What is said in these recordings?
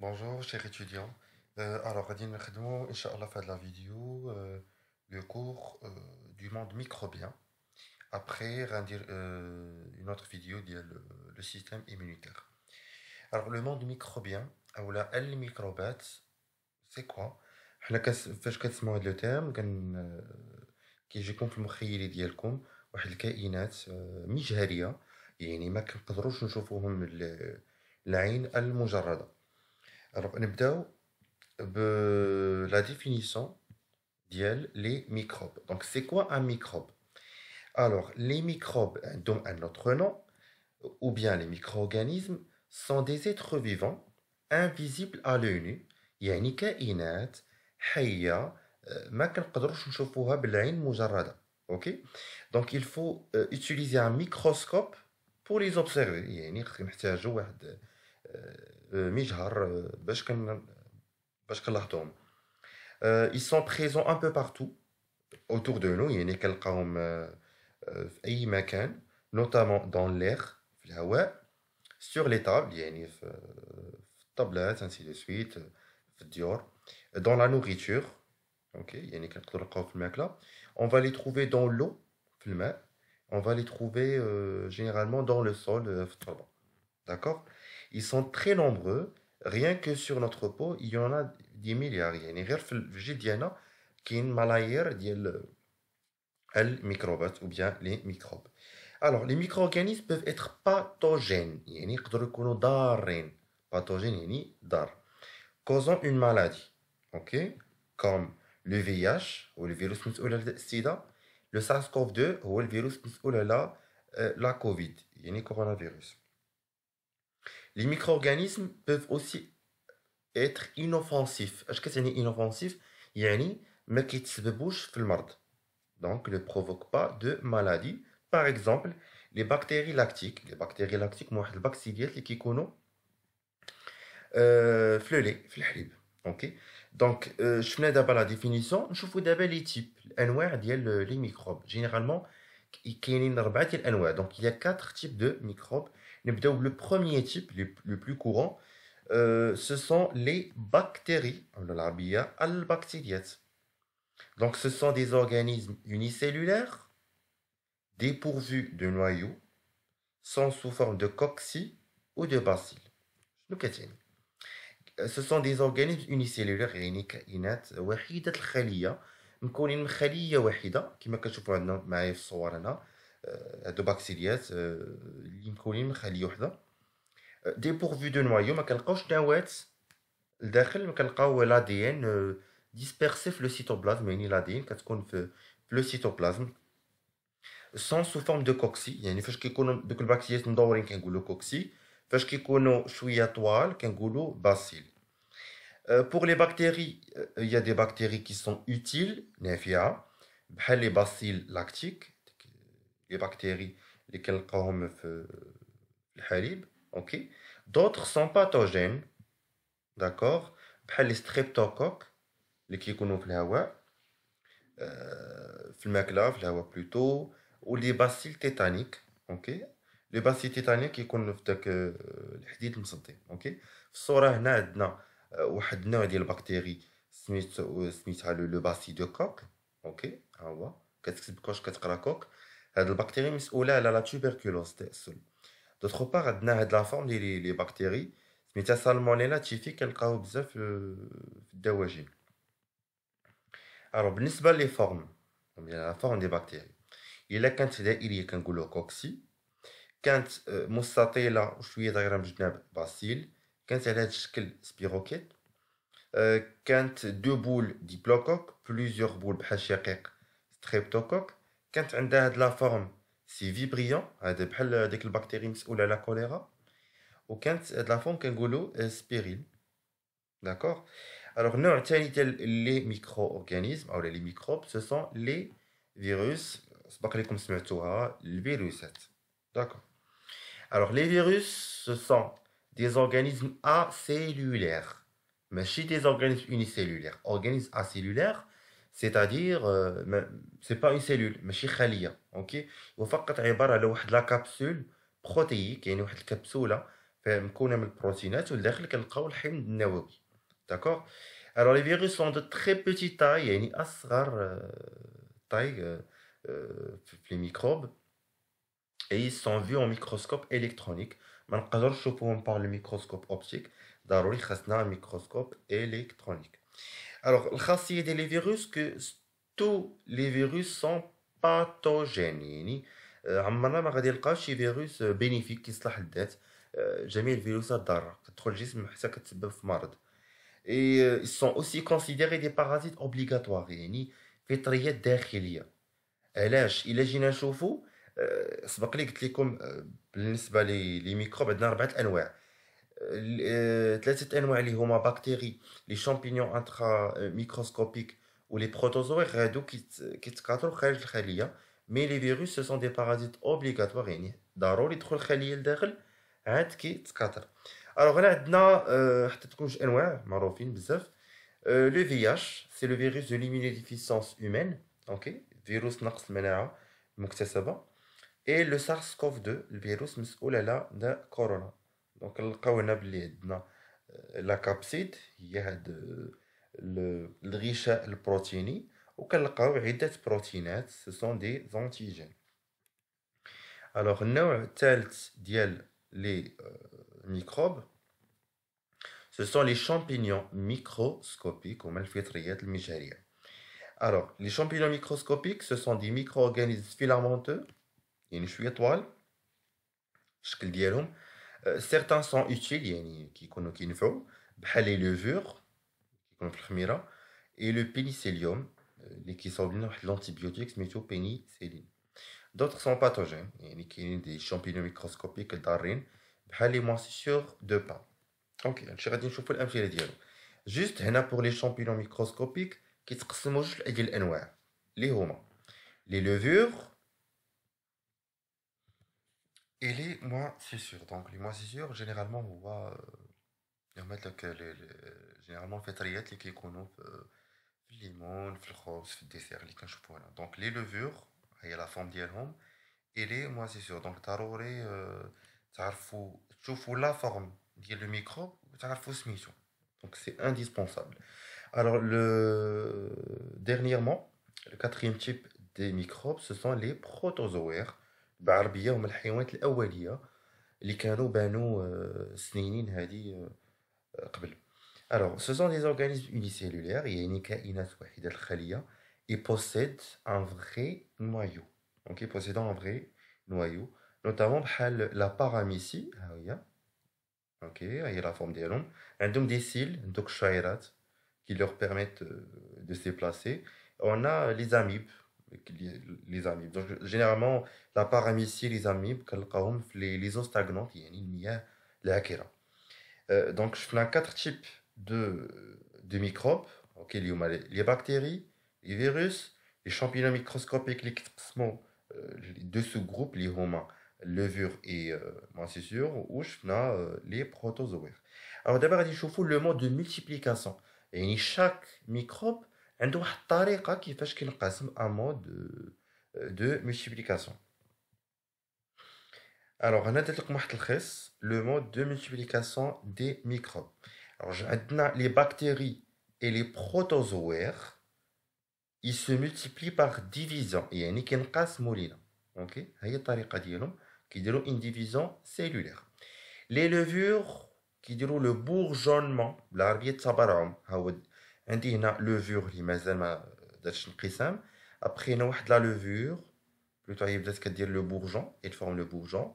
Bonjour, chers étudiants. Euh, alors, غادي نخدمو إن شاء الله في هاد la vidéo euh, le cours euh, du monde microbien. Après, غندير euh, une autre vidéo ديال le, le système immunitaire. Alors, le monde microbien أولا الميكروبات c'est quoi؟ حنا كس... فاش كتسمعوا هاد لو تيرم كن آه، كيجيكم في المخيلة ديالكم واحد الكائنات آه، مجهرية يعني ما كنقدروش نشوفوهم بال- العين المجردة. Alors, نبداو ب la définition ديال les microbes. Donc, c'est quoi un microbe? Alors, les microbes, dont un autre nom, ou bien les micro-organismes, sont des êtres vivants invisibles à l'œil nu, يعني كائنات حية euh, ما كنقدروش نشوفوها بالعين مجردة. OK? Donc, il faut euh, utiliser un microscope pour les observer. يعني خصك نحتاجو واحد آه، مجهر آه، باش كن باش كنلاحظوهم. Euh, ils sont présents un peu partout autour de nous يعني كنلقاهم آه، آه، في أي مكان notamment dans l'air في الهواء sur les tables يعني في في الطابلات ainsi de suite في الديور dans la nourriture ok يعني كنقدروا نلقاو في الماكلة on va les trouver dans l'eau في الماء on va les trouver euh, généralement dans le sol euh, في التربة d'accord ils sont très nombreux rien que sur notre peau il y en a des milliards يعني غير في الجلد ديالنا كاين ملايير ديال الميكروبات ou bien les microbes alors les micro-organismes peuvent être pathogènes يعني يقدروا يكونوا ضارين pathogènes يعني ضار causant une maladie ok comme le VIH هو الفيروس المسؤول على السيدا le SARS-CoV-2 هو الفيروس المسؤول على آه، لا كوفيد يعني كورونا فيروس les micro-organismes peuvent aussi être inoffensifs اش كتعني inoffensif يعني ما كيتسببوش في المرض donc ne provoquent pas de maladie par exemple les bactéries lactiques les bactéries lactiques هما واحد البكتيريات اللي كيكونوا آه، في لو لي في الحليب اوكي دونك آه، شفنا دابا لا ديفينيسيون نشوفوا دابا لي تيب الانواع ديال لي ميكروب جينيرالمون كاينين اربعه ديال الانواع دونك il y a quatre types de microbes نبداو بلو بروميير تيب لو بلو كورون euh, ce sont les bactéries, بالعربية البكتيريات. Donc, ce sont des organismes unicellulaires, dépourvus de noyaux, sont sous forme de cocci ou de bacilles. شنو كتعني؟ Ce sont des organismes unicellulaires يعني كائنات وحيدة الخلية مكونين من خلية واحدة كما كتشوفوا عندنا معايا في الصور هنا آه، هادو بكتيريات آه، اللي مكونين من خلية واحدة ديبورفو دو نوايو ما كنلقاوش نواه لداخل ما كنلقاو لا دي ان ديسبيرسي في لو سيتوبلازم يعني لا دي ان كتكون في في لو سيتوبلازم سون سو فورم دو كوكسي يعني فاش كيكونوا دوك البكتيريات مدورين كنقولوا كوكسي فاش كيكونوا شويه طوال كنقولوا باسيل Euh, pour les bactéries, euh, il y a des bactéries qui sont utiles, نافعة بحال les bacilles lactiques les bactéries اللي كنلقاوهم في في الحليب ok d'autres sont pathogènes d'accord بحال les streptocoques اللي كيكونوا في الهواء آه، في الماكلة في الهواء بلوتو ولي باسيل تيتانيك اوكي لي باسيل تيتانيك كيكون في داك آه، الحديد المصدي اوكي في الصورة هنا عندنا آه، واحد النوع ديال البكتيري سميت سميتها لو لو باسي دو كوك اوكي ها هو كتكتب كوش كتقرا كوك هاد البكتيري مسؤولة على لا توبركلوز التأسل دوطخ بار عندنا هاد لا فورم ديال لي بكتيري سميتها سالمونيلا تيفي كنلقاو بزاف في الدواجن. الوغ بالنسبة لي فورم لا فورم دي بكتيري إلا كانت دائرية كنقولو كوكسي. كانت آه، مستطيلة وشوية دايرة من الجناب باسيل. كانت على هاد الشكل سبيروكيت. آه، كانت دو بول ديبلوكوك بليزيور بول بحال شقيق ستريبتوكوك. كانت عندها هاد لا فورم سي فيبريون هذا بحال ديك البكتيري مسؤولة على كوليرا وكانت هاد لا فورم كنقولو آه، سبيريل داكوغ الوغ النوع الثاني ديال لي ميكرو اورغانيزم او لي ميكروب سو سون لي فيروس سبق لكم سمعتوها الفيروسات داكوغ Alors, les virus, ce sont des organismes acellulaires, mais chez des organismes unicellulaires. Organismes acellulaires, c'est-à-dire, euh, ما- c'est pas une cellule, ماشي خلية, ok? هو فقط عبارة على واحد لا كابسول بروتييك يعني واحد الكبسولة فمكونه من البروتينات والداخل كنلقاو الحمض النووي داكوغ alors les virus sont de très petite taille يعني اصغر taille في les microbes et ils sont vus en microscope électronique ما نقدرش نشوفوهم par le microscope optique ضروري خاصنا microscope électronique alors الخاصيه ديال les virus que tous les virus sont pathogènes يعني عمرنا ما غادي نلقاو شي فيروس بينيفيك كيصلح للذات جميع الفيروسات ضاره كتدخل الجسم حتى كتسبب في مرض اي سون اوسي كونسيديري دي بارازيت اوبليغاتوار يعني فطريات داخليه علاش الا جينا نشوفو سبق لي قلت لكم بالنسبه لي لي ميكروب عندنا اربعه انواع ثلاثه انواع اللي هما بكتيري لي شامبينيون انترا ميكروسكوبيك ولي بروتوزوير هادو كيتكاثروا خارج الخليه مي لي فيروس سو سون دي بارازيت اوبليغاتوار يعني ضروري يدخل الخليه لداخل عاد كيتكاثر الوغ هنا عندنا حتى تكون جوج انواع معروفين بزاف لو في اش سي لو فيروس دو ليمونوديفيسونس هيومين اوكي فيروس نقص المناعه المكتسبه اي لو سارس كوف 2 الفيروس مسؤول على دا كورونا دونك نلقاو هنا بلي عندنا لا كابسيد هي هاد الغشاء البروتيني وكنلقاو عده بروتينات سو سون دي زونتيجين الوغ النوع الثالث ديال لي microbes, ce sont les champignons microscopiques ou malfiltrières Alors, les champignons microscopiques, ce sont des micro-organismes filamenteux, une étoile, euh, certains sont utiles, qui connaissent qu'il faut, les levures, qui et le pénicillium, euh, qui sont l'antibiotique, pénicilline. D'autres sont pathogènes, qui sont des champignons microscopiques, بحال لي مواسيسور دو با اوكي هادشي غادي نشوفو الامثله ديالو جوست هنا بور لي شامبينون ميكروسكوبيك كيتقسموا جوج ديال الانواع اللي هما لي لوفور اي لي مواسيسور دونك لي مواسيسور جينيرالمون هو هما داك جينيرالمون الفطريات اللي كيكونوا في الليمون في الخبز في الديسير اللي كنشوفو هنا دونك لي لوفور هي لا فورم ديالهم اي لي مواسيسور دونك ضروري تعرفوا تشوفوا لا فورم ديال لو ميكروب وتعرفوا سميتو دونك سي انديسبونسابل alors le dernièrement le quatrième type des microbes ce sont les protozoaires بالعربيه هما الحيوانات الاوليه اللي كانوا بانوا سنينين هذه قبل alors ce sont des organismes unicellulaires يعني كائنات وحيده الخليه et possèdent un vrai noyau donc ils possèdent un vrai noyau notamment la paramécie ok a la forme ديالهم عندهم des cils donc qui leur permettent euh, de se déplacer on a les amibes les amibes donc généralement la paramécie les amibes كنلقاهم les les eaux stagnantes يعني المياه العكره donc je fais quatre types de de microbes ok les bactéries les virus les champignons microscopiques les deux sous-groupes les هما levure et moi c'est sûr où je les protozoaires alors d'abord غادي نشوفوا le mode de multiplication يعني chaque microbe عنده واحد الطريقه كيفاش كينقسم un mode de multiplication alors هنا درت لكم واحد الخص le mode de multiplication des microbes alors عندنا les bactéries et les protozoaires ils se multiplient par division يعني كينقسموا لينا اوكي هي الطريقه ديالهم qui diront une division cellulaire. Les levures qui diront le bourgeonnement, l'arbitre tabaram, عندي هنا levure اللي مازال ما درتش نقسم après هنا واحد la levure plutôt هي بدات كدير le bourgeon elle forme le bourgeon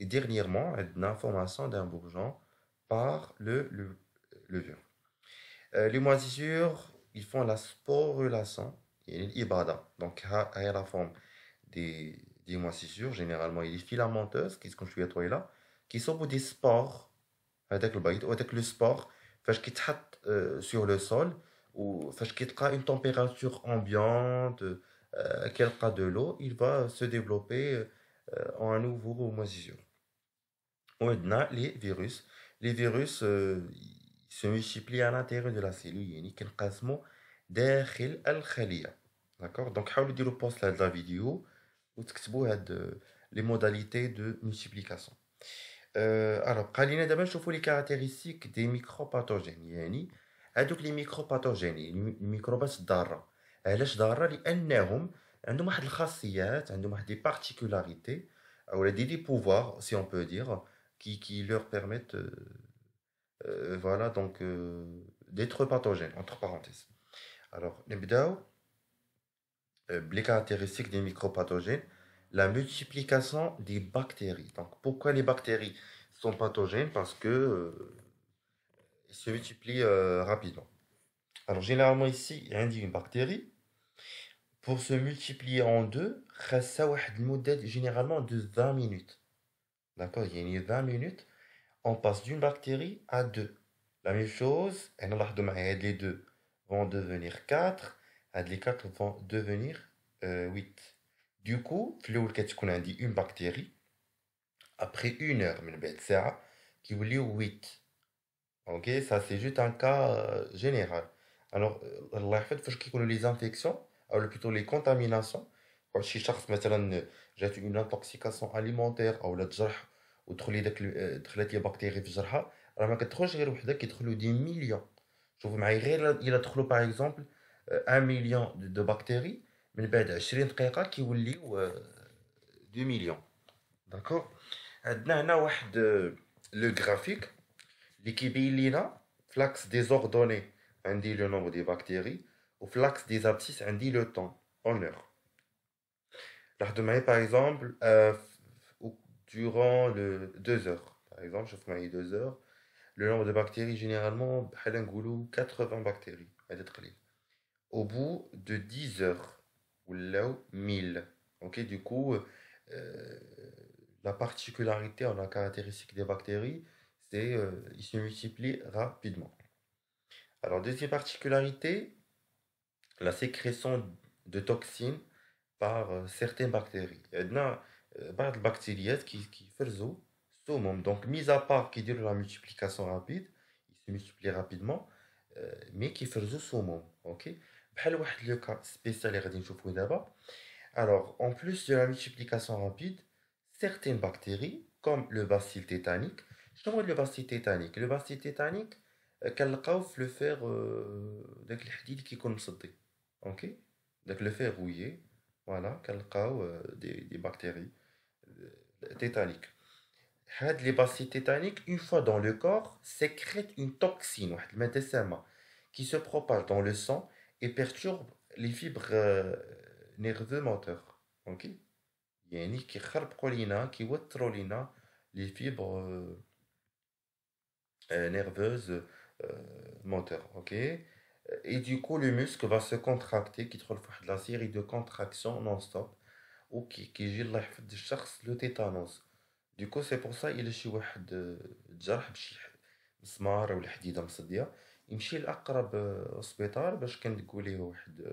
et dernièrement عندنا formation d'un bourgeon par le, le levure euh, les moisissures ils font la sporulation يعني الإبادة donc هي la forme des dis-moi si sûr, généralement, il est filamenteuse, qu'est-ce qu'on fait à là, qui sont pour des spores, avec le baït, ou avec le sport, fait qu'il euh, sur le sol, ou fait qu'il a une température ambiante, euh, quel cas de l'eau, il va se développer euh, en un nouveau moisissure. On a les virus. Les virus euh, se multiplient à l'intérieur de la cellule, il y a une D'accord Donc, je vais vous poste la vidéo. وتكتبوا هاد لي موداليتي دو ملتيبليكاسيون Euh, alors, خلينا دابا نشوفوا les caractéristiques des micropathogènes يعني هادوك les micropathogènes يعني الميكروبات الضارة علاش ضارة لأنهم عندهم واحد الخاصيات عندهم واحد des particularités ou des, des pouvoirs si on peut dire qui, qui leur permettent euh, euh, voilà donc euh, d'être pathogènes entre parenthèses alors نبداو euh, les caractéristiques des micropathogènes la multiplication des bactéries. Donc, pourquoi les bactéries sont pathogènes? Parce que euh, se multiplient euh, rapidement. Alors, généralement, ici, il y a une bactérie. Pour se multiplier en deux, généralement de 20 minutes. D'accord? Il y a 20 minutes. On passe d'une bactérie à deux. La même chose, les deux vont devenir 4. Les 4 vont devenir 8. Euh, du coup, qu'on a dit une bactérie, après une heure, ça, qui voulait 8. Ok, ça c'est juste un cas euh, général. Alors, Allah fait, faut les infections, ou plutôt les contaminations. Quand si شخص مثلا جات une intoxication alimentaire ou la جرح ودخل داك دخلت لي بكتيري في جرحها راه ما كتدخلش غير وحده كيدخلوا دي مليون شوفوا معايا غير الا دخلوا باغ اكزومبل 1 مليون دو بكتيري من بعد 20 دقيقه كيوليو 2 مليون داكوغ عندنا هنا واحد لو غرافيك اللي كيبين لينا فلاكس ديزوردوني عندي لو نومبر دي بكتيري وفلاكس دي زابسيس عندي لو طون اون اور لاحظوا معايا باغ اكزومبل durant le 2 heures par exemple شوف معايا 2 heures le nombre de bactéries généralement بحال نقولوا 80 bactéries هذا تقليل au bout de 10 heures ou là 1000. Ok, du coup, euh, la particularité ou la caractéristique des bactéries, c'est euh, se multiplient rapidement. Alors, deuxième particularité, la sécrétion de toxines par euh, certaines bactéries. Il y a des bactéries qui, qui font Donc, mis à part qui dit la multiplication rapide, ils se multiplient rapidement, mais qui font saumon. Ok? بحال واحد لو كا سبيسيال اللي غادي نشوفو دابا alors en plus de la multiplication rapide certaines bactéries comme le bacille tétanique شنو هو لو bacille tétanique لو bacille tétanique كنلقاو في لو فير داك الحديد كيكون مصدي اوكي داك لو فير rouillé فوالا كنلقاو دي دي بكتيري tétanique هاد لي bacilles tétaniques une fois dans le corps sécrètent une toxine واحد الماده سامه qui se propage dans le sang et perturbe les fibres euh, nerveuses moteurs. Ok يعني كيخربقوا لينا كيوتروا لينا les fibres euh, euh, nerveuses moteurs. Ok Et du coup, le muscle va se contracter, qui trouve la série de contractions non-stop, ou qui qui الله يحفظ الشخص le tétanos. Du coup, c'est pour ça il شي واحد جرح بشي مسمار ولا حديده مصديه يمشي لاقرب هوسبيتال باش كندقوا ليه واحد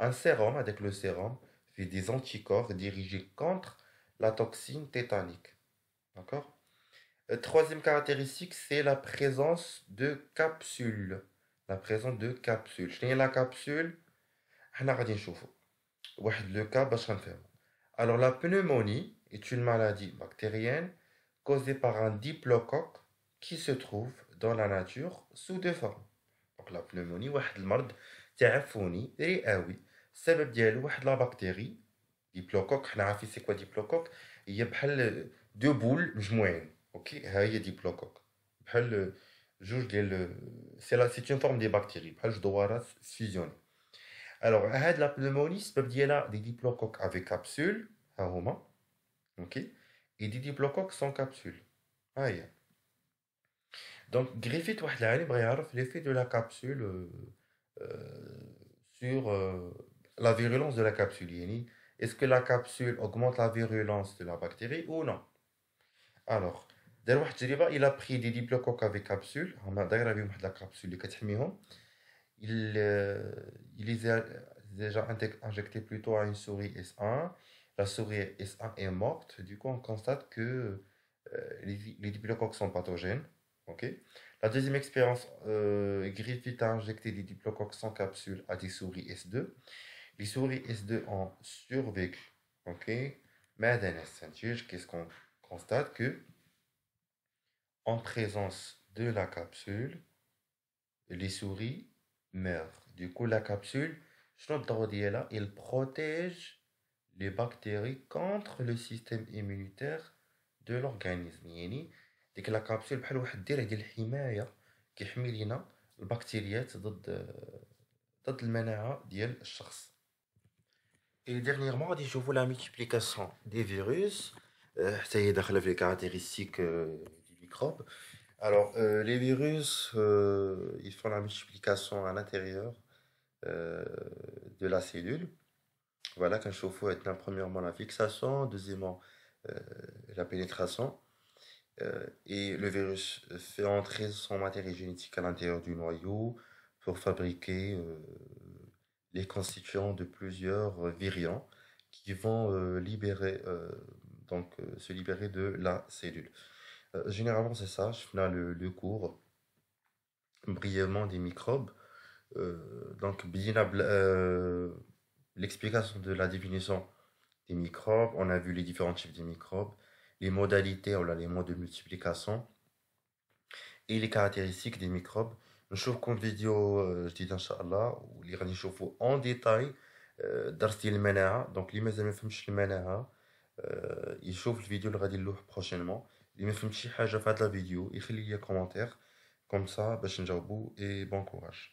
ان سيروم هذاك لو سيروم في دي زونتيكور ديريجي كونتر لا توكسين tétanique d'accord troisième caractéristique c'est la présence de capsules la présence de capsules شنو هي لا كابسول حنا غادي نشوفو واحد لو كا باش غنفهمو alors la pneumonie est une maladie bactérienne causée par un diplocoque qui se trouve dans la nature sous deux formes donc la pneumonie واحد المرض تعفني رئوي السبب ديالو واحد لا بكتيري ديبلوكوك حنا عارفين سي كوا ديبلوكوك هي بحال دو بول مجموعين اوكي ها هي ديبلوكوك بحال جوج ديال سي لا سي اون فورم دي بكتيري بحال جوج دوارات فيزيوني الوغ هاد لا بنوموني السبب ديالها دي ديبلوكوك افيك كابسول ها هما اوكي اي دي ديبلوكوك سون كابسول ها هي donc, Griffith l'effet de la capsule euh, euh, sur euh, la virulence de la capsule. Est-ce que la capsule augmente la virulence de la bactérie ou non? Alors, il a pris des diplocoques avec capsule. la capsule il, il les a déjà injectés plutôt à une souris S1. La souris S1 est morte. Du coup, on constate que les, les diplocoques sont pathogènes. Ok. La deuxième expérience, euh, Griffith a injecté des diplocoques sans capsule à des souris S2. Les souris S2 ont survécu. Ok. Mais à qu'est-ce qu'on constate que en présence de la capsule, les souris meurent. Du coup, la capsule, il protège les bactéries contre le système immunitaire de l'organisme. يعني ديك لا كابسول بحال واحد الدرع ديال الحماية كيحمي لينا البكتيريات ضد ضد المناعة ديال الشخص. Et dernièrement, غادي نشوفوا la multiplication des virus حتى هي داخلة في les caractéristiques euh, du microbe. Alors, euh, les virus, euh, ils font la multiplication à l'intérieur euh, de la cellule. Voilà, quand je faut être premièrement la fixation, deuxièmement euh, la pénétration. Euh, et le virus fait entrer son matériel génétique à l'intérieur du noyau pour fabriquer euh, les constituants de plusieurs virions qui vont libérer, donc, se libérer de la cellule. généralement, c'est ça. Je finis le, le cours brièvement des microbes. donc, bien l'explication de la définition des microbes. On a vu les différents types de microbes, les modalités, on a les modes de multiplication et les caractéristiques des microbes. نشوفكم compte vidéo جديد ان شاء الله واللي غادي نشوفوا اون ديتاي درس ديال المناعه دونك اللي مازال ما فهمش المناعه يشوف الفيديو اللي غادي نلوح بروشينمون اللي ما فهمش شي حاجه في هذا الفيديو يخلي لي كومونتير كوم سا باش نجاوبو اي بون كوراج